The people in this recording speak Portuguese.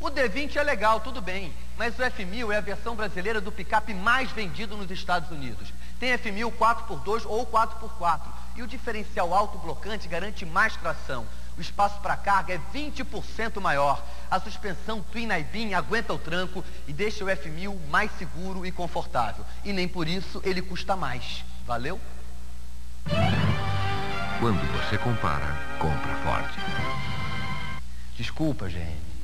O D20 é legal, tudo bem, mas o F1000 é a versão brasileira do picape mais vendido nos Estados Unidos. Tem F1000 4x2 ou 4x4 e o diferencial alto blocante garante mais tração. O espaço para carga é 20% maior. A suspensão Twin I-Beam aguenta o tranco e deixa o F1000 mais seguro e confortável. E nem por isso ele custa mais. Valeu? Quando você compara, compra Ford. Desculpa, gente.